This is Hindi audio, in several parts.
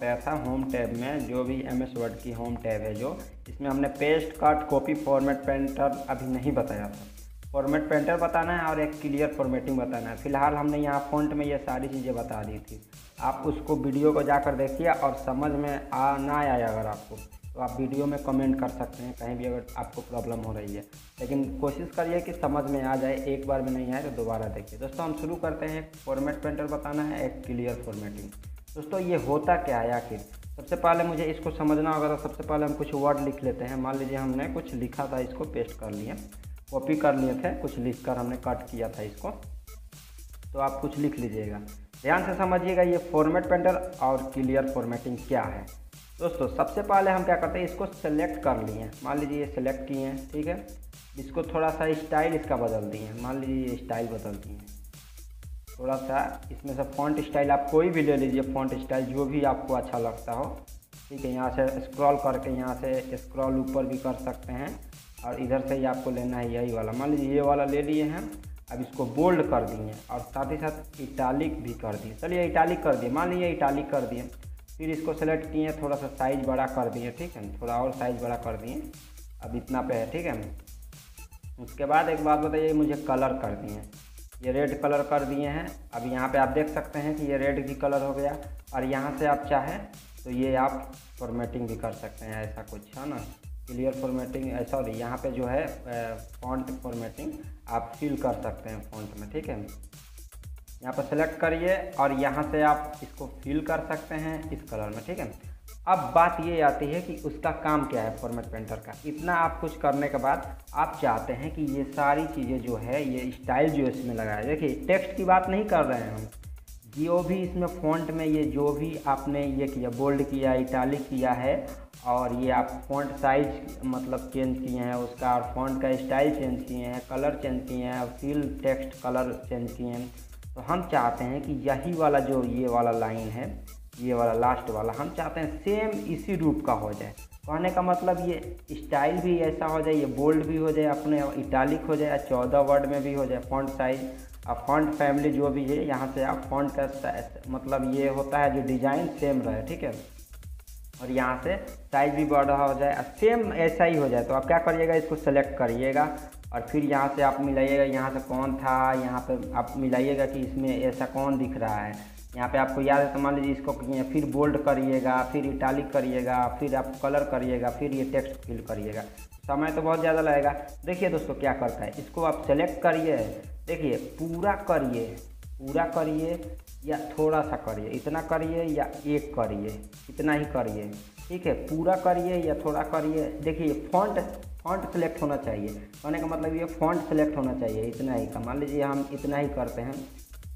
था होम टैब में, जो भी एम एस वर्ड की होम टैब है जो, इसमें हमने paste cut copy format painter अभी नहीं बताया था। फॉर्मेट पेंटर बताना है और एक क्लियर फॉर्मेटिंग बताना है। फ़िलहाल हमने यहाँ फ़ॉन्ट में ये सारी चीज़ें बता दी थी। आप उसको वीडियो को जाकर देखिए और समझ में आ, ना आया अगर आपको तो आप वीडियो में कमेंट कर सकते हैं, कहीं भी अगर आपको प्रॉब्लम हो रही है। लेकिन कोशिश करिए कि समझ में आ जाए, एक बार में नहीं आए तो दोबारा देखिए। दोस्तों, हम शुरू करते हैं। फॉर्मेट पेंटर बताना है, एक क्लियर फॉर्मेटिंग दोस्तों, ये होता क्या है आखिर? सबसे पहले मुझे इसको समझना होगा तो सबसे पहले हम कुछ वर्ड लिख लेते हैं। मान लीजिए हमने कुछ लिखा था, इसको पेस्ट कर लिया कॉपी कर लिए थे, कुछ लिख कर हमने कट किया था इसको। तो आप कुछ लिख लीजिएगा। ध्यान से समझिएगा, ये फॉर्मेट पेंटर और क्लियर फॉर्मेटिंग क्या है? दोस्तों, सबसे पहले हम क्या करते हैं, इसको सेलेक्ट कर लिए। मान लीजिए ये सेलेक्ट किए हैं, ठीक है? इसको थोड़ा सा स्टाइल इसका बदल दिए मान लीजिए ये स्टाइल बदल दिए थोड़ा सा, इसमें से फॉन्ट स्टाइल आप कोई भी ले लीजिए फॉन्ट स्टाइल जो भी आपको अच्छा लगता हो। ठीक है, यहाँ से स्क्रॉल करके यहाँ से स्क्रॉल ऊपर भी कर सकते हैं। और इधर से ही आपको लेना है यही वाला। मान लीजिए ये वाला ले लिए हैं, अब इसको बोल्ड कर दिए और साथ ही साथ इटालिक भी कर दिए। चलिए इटालिक कर दिए। मान लीजिए इटालिक कर दिए। फिर इसको सेलेक्ट किए, थोड़ा सा साइज़ बड़ा कर दिए। ठीक है, थोड़ा और साइज़ बड़ा कर दिए। अब इतना पे है, ठीक है। उसके बाद एक बात बताइए मुझे कलर कर दिए। ये रेड कलर कर दिए हैं। अब यहाँ पे आप देख सकते हैं कि ये रेड भी कलर हो गया। और यहाँ से आप चाहें तो ये आप फॉर्मेटिंग भी कर सकते हैं, ऐसा कुछ, है ना? क्लियर फॉर्मेटिंग सॉरी यहाँ पे जो है फॉन्ट फॉर्मेटिंग आप फिल कर सकते हैं फॉन्ट में, ठीक है? यहाँ पर सेलेक्ट करिए और यहाँ से आप इसको फिल कर सकते हैं इस कलर में, ठीक है? अब बात ये आती है कि उसका काम क्या है फॉर्मेट पेंटर का। इतना आप कुछ करने के बाद आप चाहते हैं कि ये सारी चीज़ें जो है, ये स्टाइल जो इसमें लगाया देखिए टेक्स्ट की बात नहीं कर रहे हैं हम। जो भी इसमें फॉन्ट में ये जो भी आपने ये किया बोल्ड किया इटालिक किया है, और ये आप फॉन्ट साइज़ मतलब चेंज किए हैं, उसका और फॉन्ट का स्टाइल चेंज किए हैं कलर चेंज किए हैं फील टेक्स्ट कलर चेंज किए हैं तो हम चाहते हैं कि यही वाला जो ये वाला लाइन है ये वाला लास्ट वाला, हम चाहते हैं सेम इसी रूप का हो जाए। कहने का मतलब ये स्टाइल भी ऐसा हो जाए, ये बोल्ड भी हो जाए, अपने इटालिक हो जाए, चौदह वर्ड में भी हो जाए फॉन्ट साइज़ और फॉन्ट फैमिली जो भी है, यहाँ से आप फॉन्ट का मतलब ये होता है जो डिज़ाइन सेम रहे, ठीक है? और यहाँ से साइज़ भी बढ़ रहा हो जाए सेम ऐसा ही हो जाए तो आप क्या करिएगा, इसको सेलेक्ट करिएगा, और फिर यहाँ से आप मिलाइएगा, यहाँ से कौन था, यहाँ पे आप मिलाइएगा कि इसमें ऐसा कौन दिख रहा है। यहाँ पे आपको याद है तो मान लीजिए इसको फिर बोल्ड करिएगा, फिर इटालिक करिएगा, फिर आप कलर करिएगा, फिर ये टेक्स्ट फिल करिएगा। समय तो बहुत ज़्यादा लगेगा। देखिए दोस्तों क्या करता है, इसको आप सेलेक्ट करिए, देखिए पूरा करिए पूरा करिए या थोड़ा सा करिए, इतना करिए या एक करिए, इतना ही करिए, ठीक है? पूरा करिए या थोड़ा करिए, देखिए फॉन्ट फॉन्ट सेलेक्ट होना चाहिए। कहने का मतलब ये फॉन्ट सेलेक्ट होना चाहिए, इतना ही का। मान लीजिए हम इतना ही करते हैं।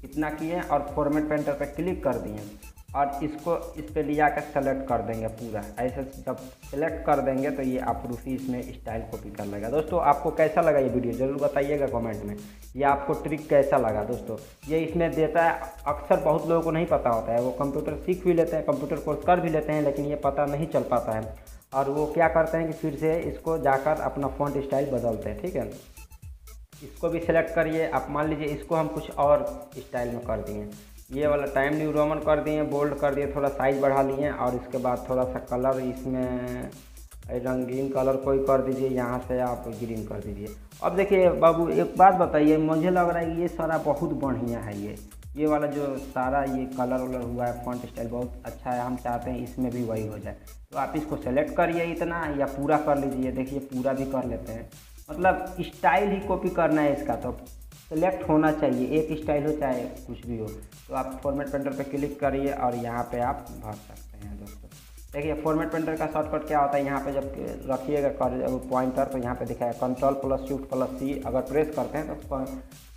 इतना किए और फॉर्मेट पेंटर पर क्लिक कर दिए। और इसको इस पर लिया कर सेलेक्ट कर देंगे पूरा। ऐसे जब सेलेक्ट कर देंगे तो ये आप रूसी इसमें स्टाइल कॉपी कर लेगा। दोस्तों, आपको कैसा लगा ये वीडियो ज़रूर बताइएगा कमेंट में। ये आपको ट्रिक कैसा लगा दोस्तों? ये इसमें देता है, अक्सर बहुत लोगों को नहीं पता होता है। वो कंप्यूटर सीख भी लेते हैं कंप्यूटर कोर्स कर भी लेते हैं, लेकिन ये पता नहीं चल पाता है। और वो क्या करते हैं कि फिर से इसको जाकर अपना फ़ॉन्ट स्टाइल बदलते हैं, ठीक है? इसको भी सिलेक्ट करिए। आप मान लीजिए इसको हम कुछ और स्टाइल में कर दिए। ये वाला टाइम न्यू रोमन कर दिए बोल्ड कर दिए, थोड़ा साइज़ बढ़ा लिए और इसके बाद थोड़ा सा कलर इसमें रंगीन कलर कोई कर दीजिए, यहाँ से आप ग्रीन कर दीजिए। अब देखिए बाबू, एक बात बताइए, मुझे लग रहा है कि ये सारा बहुत बढ़िया है ये। ये वाला जो सारा ये कलर वलर हुआ है फॉन्ट स्टाइल बहुत अच्छा है, हम चाहते हैं इसमें भी वही हो जाए। तो आप इसको सेलेक्ट करिए इतना या पूरा कर लीजिए, देखिए पूरा भी कर लेते हैं। मतलब स्टाइल ही कॉपी करना है इसका तो सेलेक्ट होना चाहिए। एक स्टाइल हो चाहे कुछ भी हो। तो आप फॉर्मेट पेंटर पर क्लिक करिए और यहाँ पे आप भर सकते हैं दोस्तों। देखिए फॉर्मेट पेंटर का शॉर्टकट क्या होता है? यहाँ पे जब रखिएगा पॉइंटर तो यहाँ पे दिखाएगा control plus shift plus C अगर प्रेस करते हैं तो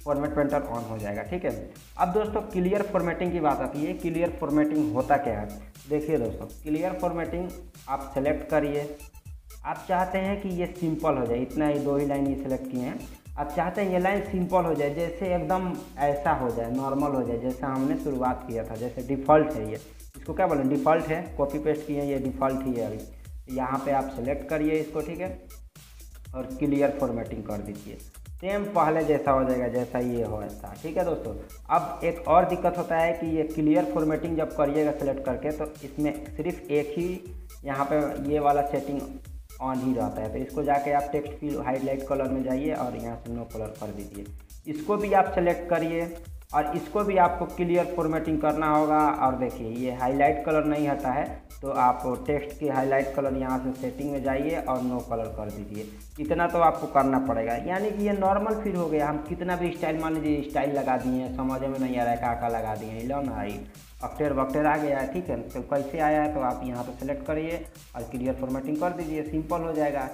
फॉर्मेट पेंटर ऑन हो जाएगा, ठीक है? अब दोस्तों क्लियर फॉर्मेटिंग की बात आती है। क्लियर फॉर्मेटिंग होता क्या है? देखिए दोस्तों क्लियर फॉर्मेटिंग आप सेलेक्ट करिए। आप चाहते हैं कि ये सिंपल हो जाए, इतना ही दो ही लाइन ये सेलेक्ट किए हैं। आप चाहते हैं ये लाइन सिंपल हो जाए, जैसे एकदम ऐसा हो जाए नॉर्मल हो जाए, जैसा हमने शुरुआत किया था, जैसे डिफ़ॉल्ट है ये। इसको क्या बोलें? डिफ़ॉल्ट है कॉपी पेस्ट किए ये डिफ़ॉल्ट ही है अभी। यहाँ पे आप सेलेक्ट करिए इसको, ठीक है? और क्लियर फॉर्मेटिंग कर दीजिए। सेम पहले जैसा हो जाएगा, जैसा ये हो, ऐसा। ठीक है दोस्तों? अब एक और दिक्कत होता है कि ये क्लियर फॉर्मेटिंग जब करिएगा सेलेक्ट करके तो इसमें सिर्फ़ एक ही यहाँ पे ये वाला सेटिंग ऑन ही रहता है। तो इसको जाके आप टेक्स्ट फील हाईलाइट कलर में जाइए और यहाँ से नो कलर कर दीजिए। इसको भी आप सेलेक्ट करिए। और इसको भी आपको क्लियर फॉर्मेटिंग करना होगा। और देखिए, ये हाईलाइट कलर नहीं हटा है तो आप टेक्स्ट की हाईलाइट कलर यहाँ से सेटिंग में जाइए और नो कलर कर दीजिए। इतना तो आपको करना पड़ेगा। यानी कि ये नॉर्मल फिर हो गया। हम कितना भी स्टाइल मान लीजिए स्टाइल लगा दिए हैं समझ में नहीं आ रहा है का का लगा दिए हैं लो ना आई अक्टेर वक्टेर आ गया है ठीक है? तो कैसे आया है तो आप यहाँ पर सेलेक्ट करिए और क्लियर फॉर्मेटिंग कर दीजिए। सिंपल हो जाएगा।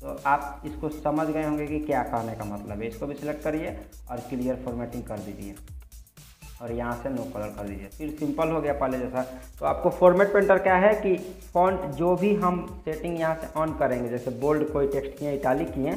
तो आप इसको समझ गए होंगे कि क्या कहने का मतलब है। इसको भी सिलेक्ट करिए और क्लियर फॉर्मेटिंग कर दीजिए। और यहाँ से नो कलर कर दीजिए। फिर सिंपल हो गया पहले जैसा। तो आपको फॉर्मेट पेंटर क्या है कि फॉन्ट जो भी हम सेटिंग यहाँ से ऑन करेंगे, जैसे बोल्ड कोई टेक्स्ट किए इटालिक किए,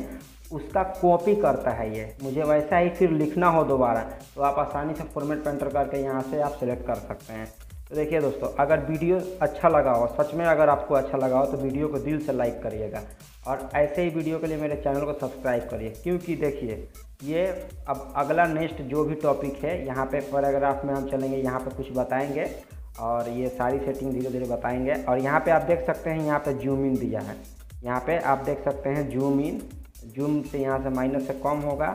उसका कॉपी करता है ये। मुझे वैसा ही फिर लिखना हो दोबारा। तो आप आसानी से फॉर्मेट पेंटर करके यहाँ से आप सेलेक्ट कर सकते हैं। तो देखिए दोस्तों, अगर वीडियो अच्छा लगा हो, सच में अगर आपको अच्छा लगा हो तो वीडियो को दिल से लाइक करिएगा। और ऐसे ही वीडियो के लिए मेरे चैनल को सब्सक्राइब करिए। क्योंकि देखिए ये अब अगला नेक्स्ट जो भी टॉपिक है, यहाँ पे पैराग्राफ में हम चलेंगे, यहाँ पे कुछ बताएँगे और ये सारी सेटिंग धीरे धीरे बताएँगे। और यहाँ पे आप देख सकते हैं, यहाँ पे जूम इन दिया है। यहाँ पे आप देख सकते हैं जूम इन जूम से यहाँ से माइनस से कम होगा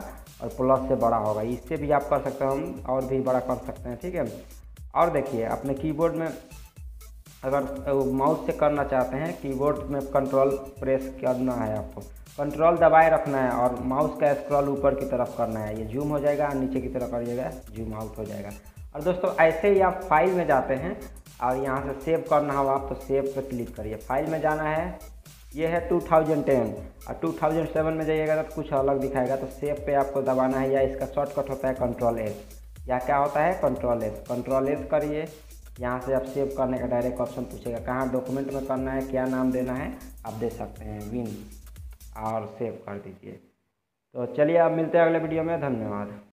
और प्लस से बड़ा होगा। इससे भी आप कर सकते हैं और भी बड़ा कर सकते हैं, ठीक है? और देखिए, अपने कीबोर्ड में अगर माउस से करना चाहते हैं कीबोर्ड में कंट्रोल प्रेस करना है आपको। कंट्रोल दबाए रखना है और माउस का स्क्रॉल ऊपर की तरफ़ करना है। ये जूम हो जाएगा और नीचे की तरफ़ करिएगा जूम आउट हो जाएगा। और दोस्तों, ऐसे ही आप फ़ाइल में जाते हैं और यहाँ से सेव करना हो आप तो सेव पर क्लिक करिए। फ़ाइल में जाना है। ये है 2010 और 2007 में जाइएगा तो कुछ अलग दिखाएगा। तो सेव पे आपको दबाना है या इसका शॉर्टकट होता है कंट्रोल एस या क्या होता है? कंट्रोल एस कंट्रोल एस करिए। यहाँ से आप सेव करने का डायरेक्ट ऑप्शन पूछेगा। कहाँ डॉक्यूमेंट में करना है, क्या नाम देना है, आप दे सकते हैं। विन और सेव कर दीजिए। तो चलिए आप मिलते हैं अगले वीडियो में। धन्यवाद।